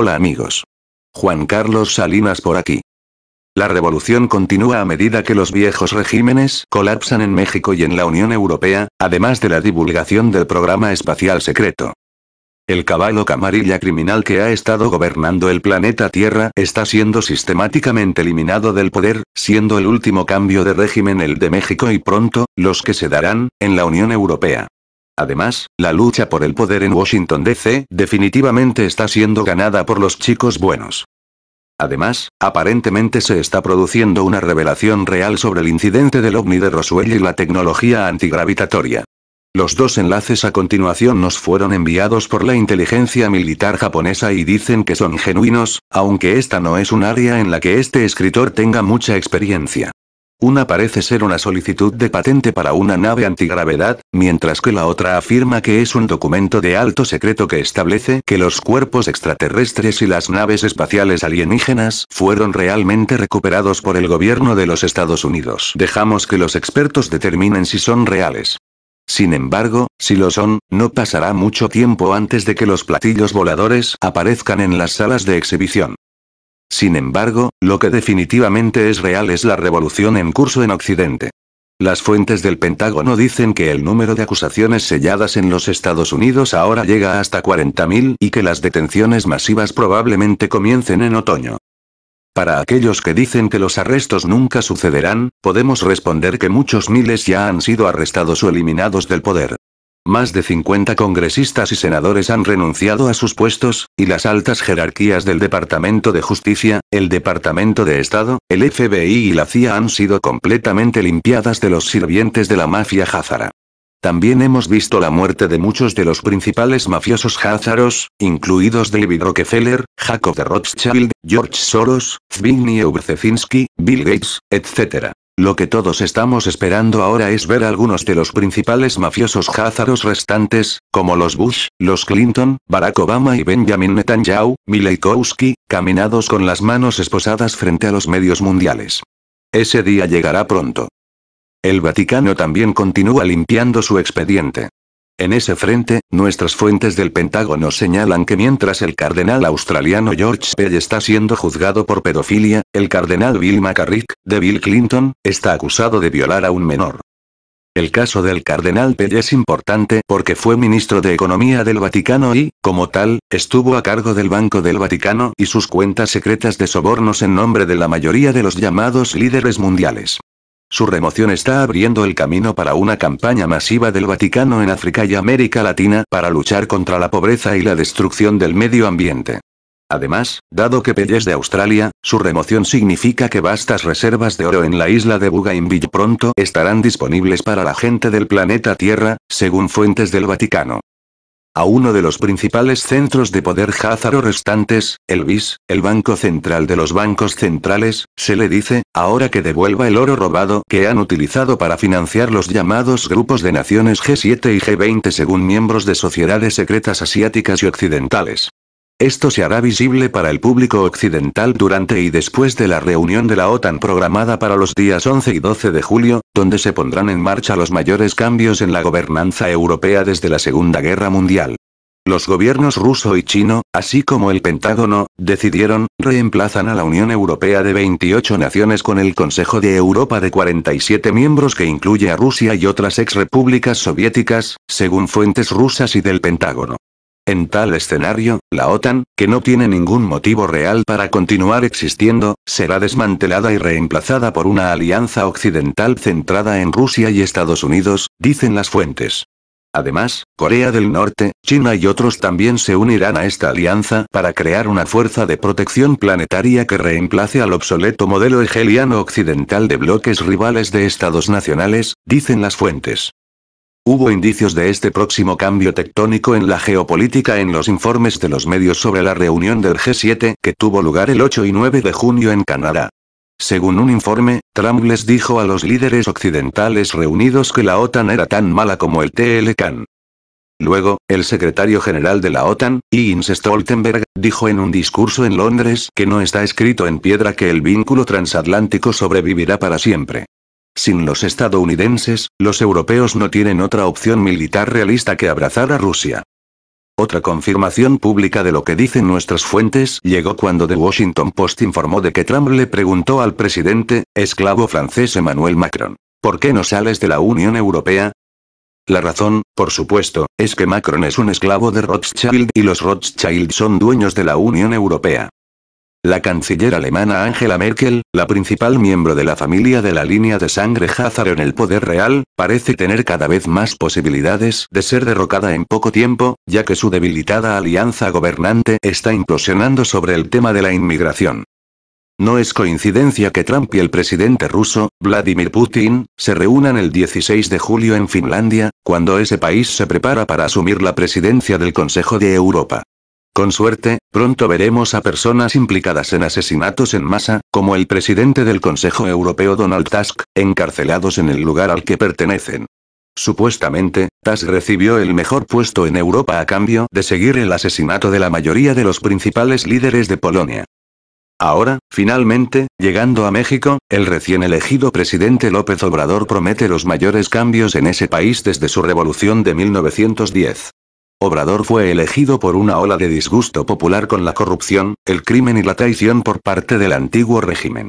Hola amigos. Juan Carlos Salinas por aquí. La revolución continúa a medida que los viejos regímenes colapsan en México y en la Unión Europea, además de la divulgación del programa espacial secreto. El caballo camarilla criminal que ha estado gobernando el planeta Tierra está siendo sistemáticamente eliminado del poder, siendo el último cambio de régimen el de México y pronto, los que se darán, en la Unión Europea. Además, la lucha por el poder en Washington DC definitivamente está siendo ganada por los chicos buenos. Además, aparentemente se está produciendo una revelación real sobre el incidente del ovni de Roswell y la tecnología antigravitatoria. Los dos enlaces a continuación nos fueron enviados por la inteligencia militar japonesa y dicen que son genuinos, aunque esta no es un área en la que este escritor tenga mucha experiencia. Una parece ser una solicitud de patente para una nave antigravedad, mientras que la otra afirma que es un documento de alto secreto que establece que los cuerpos extraterrestres y las naves espaciales alienígenas fueron realmente recuperados por el gobierno de los Estados Unidos. Dejamos que los expertos determinen si son reales. Sin embargo, si lo son, no pasará mucho tiempo antes de que los platillos voladores aparezcan en las salas de exhibición. Sin embargo, lo que definitivamente es real es la revolución en curso en Occidente. Las fuentes del Pentágono dicen que el número de acusaciones selladas en los Estados Unidos ahora llega hasta 40.000 y que las detenciones masivas probablemente comiencen en otoño. Para aquellos que dicen que los arrestos nunca sucederán, podemos responder que muchos miles ya han sido arrestados o eliminados del poder. Más de 50 congresistas y senadores han renunciado a sus puestos, y las altas jerarquías del Departamento de Justicia, el Departamento de Estado, el FBI y la CIA han sido completamente limpiadas de los sirvientes de la mafia házara. También hemos visto la muerte de muchos de los principales mafiosos házaros, incluidos David Rockefeller, Jacob de Rothschild, George Soros, Zbigniew Brzezinski, Bill Gates, etc. Lo que todos estamos esperando ahora es ver algunos de los principales mafiosos házaros restantes, como los Bush, los Clinton, Barack Obama y Benjamin Netanyahu, Mileikowski, caminados con las manos esposadas frente a los medios mundiales. Ese día llegará pronto. El Vaticano también continúa limpiando su expediente. En ese frente, nuestras fuentes del Pentágono señalan que mientras el cardenal australiano George Pell está siendo juzgado por pedofilia, el cardenal Bill McCarrick, de Bill Clinton, está acusado de violar a un menor. El caso del cardenal Pell es importante porque fue ministro de Economía del Vaticano y, como tal, estuvo a cargo del Banco del Vaticano y sus cuentas secretas de sobornos en nombre de la mayoría de los llamados líderes mundiales. Su remoción está abriendo el camino para una campaña masiva del Vaticano en África y América Latina para luchar contra la pobreza y la destrucción del medio ambiente. Además, dado que Pell es de Australia, su remoción significa que vastas reservas de oro en la isla de Bougainville pronto estarán disponibles para la gente del planeta Tierra, según fuentes del Vaticano a uno de los principales centros de poder házaro restantes, el BIS, el Banco Central de los Bancos Centrales, se le dice, ahora que devuelva el oro robado que han utilizado para financiar los llamados grupos de naciones G7 y G20 según miembros de sociedades secretas asiáticas y occidentales. Esto se hará visible para el público occidental durante y después de la reunión de la OTAN programada para los días 11 y 12 de julio, donde se pondrán en marcha los mayores cambios en la gobernanza europea desde la Segunda Guerra Mundial. Los gobiernos ruso y chino, así como el Pentágono, decidieron, reemplazan a la Unión Europea de 28 naciones con el Consejo de Europa de 47 miembros que incluye a Rusia y otras ex repúblicas soviéticas, según fuentes rusas y del Pentágono. En tal escenario, la OTAN, que no tiene ningún motivo real para continuar existiendo, será desmantelada y reemplazada por una alianza occidental centrada en Rusia y Estados Unidos, dicen las fuentes. Además, Corea del Norte, China y otros también se unirán a esta alianza para crear una fuerza de protección planetaria que reemplace al obsoleto modelo hegeliano occidental de bloques rivales de estados nacionales, dicen las fuentes. Hubo indicios de este próximo cambio tectónico en la geopolítica en los informes de los medios sobre la reunión del G7 que tuvo lugar el 8 y 9 de junio en Canadá. Según un informe, Trump les dijo a los líderes occidentales reunidos que la OTAN era tan mala como el TLCAN. Luego, el secretario general de la OTAN, Jens Stoltenberg, dijo en un discurso en Londres que no está escrito en piedra que el vínculo transatlántico sobrevivirá para siempre. Sin los estadounidenses, los europeos no tienen otra opción militar realista que abrazar a Rusia. Otra confirmación pública de lo que dicen nuestras fuentes llegó cuando The Washington Post informó de que Trump le preguntó al presidente, esclavo francés Emmanuel Macron, ¿por qué no sales de la Unión Europea? La razón, por supuesto, es que Macron es un esclavo de Rothschild y los Rothschild son dueños de la Unión Europea. La canciller alemana Angela Merkel, la principal miembro de la familia de la línea de sangre Hazard en el poder real, parece tener cada vez más posibilidades de ser derrocada en poco tiempo, ya que su debilitada alianza gobernante está implosionando sobre el tema de la inmigración. No es coincidencia que Trump y el presidente ruso, Vladimir Putin, se reúnan el 16 de julio en Finlandia, cuando ese país se prepara para asumir la presidencia del Consejo de Europa. Con suerte, pronto veremos a personas implicadas en asesinatos en masa, como el presidente del Consejo Europeo Donald Tusk, encarcelados en el lugar al que pertenecen. Supuestamente, Tusk recibió el mejor puesto en Europa a cambio de seguir el asesinato de la mayoría de los principales líderes de Polonia. Ahora, finalmente, llegando a México, el recién elegido presidente López Obrador promete los mayores cambios en ese país desde su revolución de 1910. Obrador fue elegido por una ola de disgusto popular con la corrupción, el crimen y la traición por parte del antiguo régimen.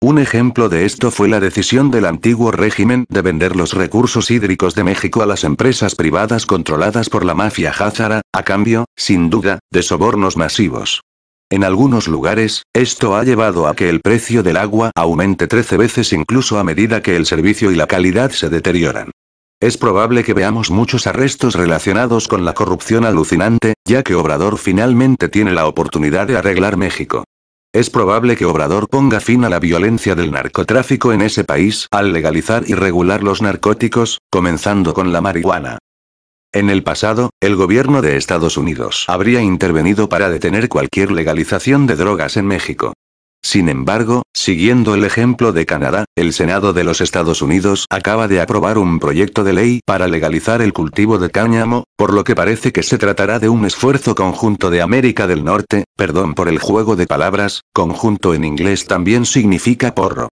Un ejemplo de esto fue la decisión del antiguo régimen de vender los recursos hídricos de México a las empresas privadas controladas por la mafia házara, a cambio, sin duda, de sobornos masivos. En algunos lugares, esto ha llevado a que el precio del agua aumente 13 veces incluso a medida que el servicio y la calidad se deterioran. Es probable que veamos muchos arrestos relacionados con la corrupción alucinante, ya que Obrador finalmente tiene la oportunidad de arreglar México. Es probable que Obrador ponga fin a la violencia del narcotráfico en ese país al legalizar y regular los narcóticos, comenzando con la marihuana. En el pasado, el gobierno de Estados Unidos habría intervenido para detener cualquier legalización de drogas en México. Sin embargo, siguiendo el ejemplo de Canadá, el Senado de los Estados Unidos acaba de aprobar un proyecto de ley para legalizar el cultivo de cáñamo, por lo que parece que se tratará de un esfuerzo conjunto de América del Norte, perdón por el juego de palabras, conjunto en inglés también significa porro.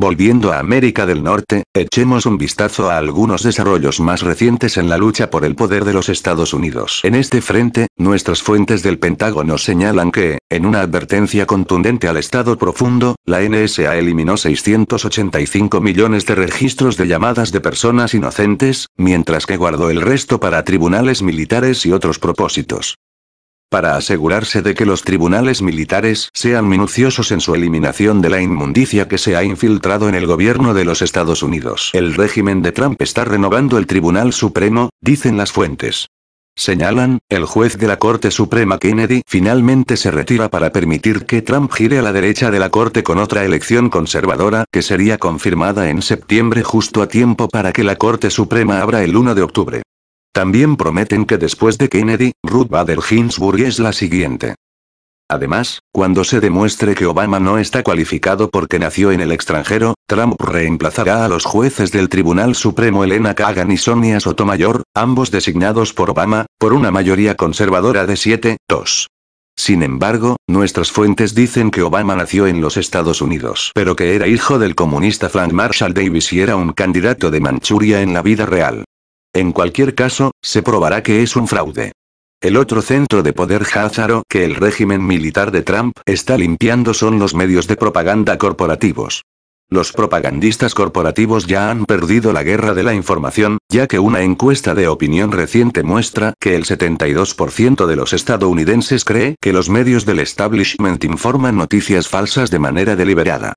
Volviendo a América del Norte, echemos un vistazo a algunos desarrollos más recientes en la lucha por el poder de los Estados Unidos. En este frente, nuestras fuentes del Pentágono señalan que, en una advertencia contundente al Estado profundo, la NSA eliminó 685 millones de registros de llamadas de personas inocentes, mientras que guardó el resto para tribunales militares y otros propósitos para asegurarse de que los tribunales militares sean minuciosos en su eliminación de la inmundicia que se ha infiltrado en el gobierno de los Estados Unidos. El régimen de Trump está renovando el Tribunal Supremo, dicen las fuentes. Señalan, el juez de la Corte Suprema Kennedy finalmente se retira para permitir que Trump gire a la derecha de la Corte con otra elección conservadora que sería confirmada en septiembre justo a tiempo para que la Corte Suprema abra el 1 de octubre. También prometen que después de Kennedy, Ruth Bader Ginsburg es la siguiente. Además, cuando se demuestre que Obama no está cualificado porque nació en el extranjero, Trump reemplazará a los jueces del Tribunal Supremo Elena Kagan y Sonia Sotomayor, ambos designados por Obama, por una mayoría conservadora de 7-2. Sin embargo, nuestras fuentes dicen que Obama nació en los Estados Unidos, pero que era hijo del comunista Frank Marshall Davis y era un candidato de Manchuria en la vida real. En cualquier caso, se probará que es un fraude. El otro centro de poder házaro que el régimen militar de Trump está limpiando son los medios de propaganda corporativos. Los propagandistas corporativos ya han perdido la guerra de la información, ya que una encuesta de opinión reciente muestra que el 72% de los estadounidenses cree que los medios del establishment informan noticias falsas de manera deliberada.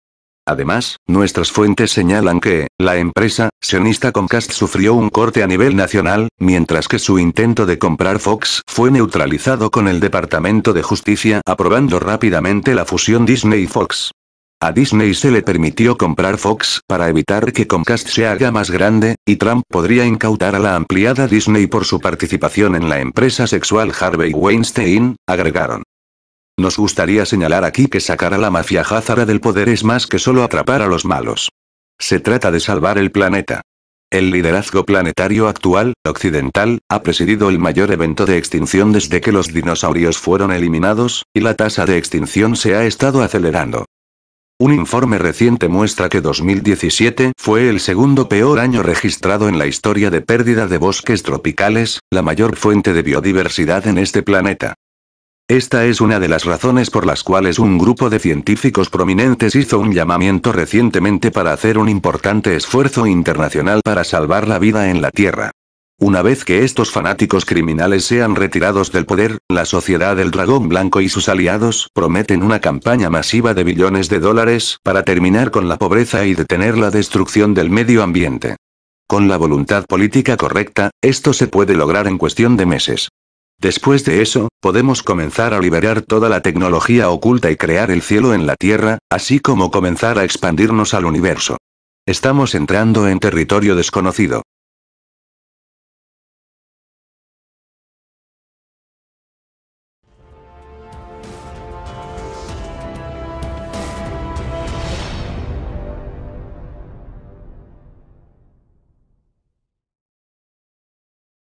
Además, nuestras fuentes señalan que, la empresa, sionista Comcast sufrió un corte a nivel nacional, mientras que su intento de comprar Fox fue neutralizado con el Departamento de Justicia aprobando rápidamente la fusión Disney-Fox. A Disney se le permitió comprar Fox para evitar que Comcast se haga más grande, y Trump podría incautar a la ampliada Disney por su participación en la empresa sexual Harvey Weinstein, agregaron. Nos gustaría señalar aquí que sacar a la mafia házara del poder es más que solo atrapar a los malos. Se trata de salvar el planeta. El liderazgo planetario actual, occidental, ha presidido el mayor evento de extinción desde que los dinosaurios fueron eliminados, y la tasa de extinción se ha estado acelerando. Un informe reciente muestra que 2017 fue el segundo peor año registrado en la historia de pérdida de bosques tropicales, la mayor fuente de biodiversidad en este planeta. Esta es una de las razones por las cuales un grupo de científicos prominentes hizo un llamamiento recientemente para hacer un importante esfuerzo internacional para salvar la vida en la Tierra. Una vez que estos fanáticos criminales sean retirados del poder, la Sociedad del Dragón Blanco y sus aliados prometen una campaña masiva de billones de dólares para terminar con la pobreza y detener la destrucción del medio ambiente. Con la voluntad política correcta, esto se puede lograr en cuestión de meses. Después de eso, podemos comenzar a liberar toda la tecnología oculta y crear el cielo en la Tierra, así como comenzar a expandirnos al universo. Estamos entrando en territorio desconocido.